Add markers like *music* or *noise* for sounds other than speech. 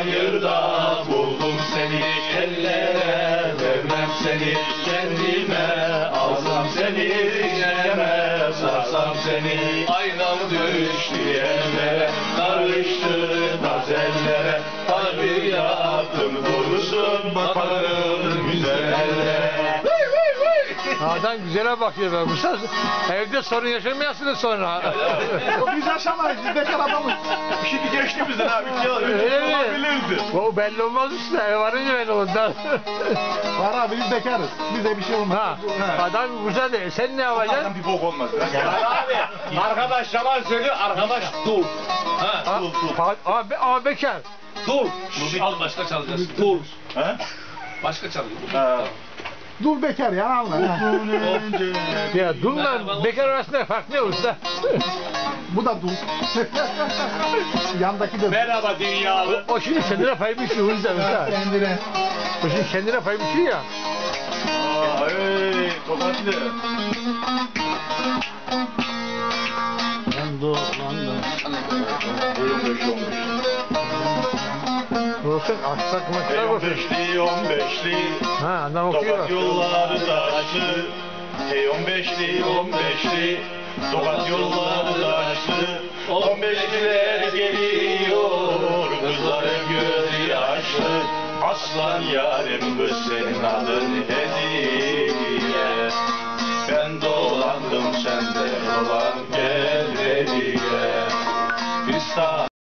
hayırda buldum seni Ellere vermem seni Kendime alsam seni İçerime sarsam seni Aynam düş diyenlere Karıştı nazellere Harbi yaptım vurursun Bakarım güzel ellere Adam güzele bakıyor be Musa. Evde sorun yaşamayasınız sonra. Biz yaşamayız. Biz bekar adamız. *laughs* Şimdi geçti bizden abi. Evet o belli olmaz işte. Ev varınca belli olmaz. *laughs* Var abi biz bekarız. Bize bir şey olmaz. ha, adam güzel de sen ne yapacaksın? Zaten bir bok olmaz. abi arkadaş yalan söylüyor arkadaş dur. Ha Dur, dur. ha- Abi, abi bekar. dur. Al başka çalacağız. Dur. Ha? Başka çalıyor. Ha. Dul bekar ya anla. Ya dunla bekar arasında fark ne usta? *laughs* Bu da dul. *laughs* Yandaki de Merhaba dünyalı. O şimdi kendine pay biçiyor o yüzden usta. kendine. O şimdi kendine pay biçiyor ya. Aa, Hey, tokatlı. Ben dolandım. Buyurun beş beş. Olsun maklar on olsun. beşli on beşli. Ha adam okuyor. Tokat yolları taşlı. Hey on beşli on beşli. Tokat yolları taşlı. On beşliler geliyor. Kızların gözü yaşlı. Aslan yarim bu senin adın hediye. Ben dolandım sen de dolan.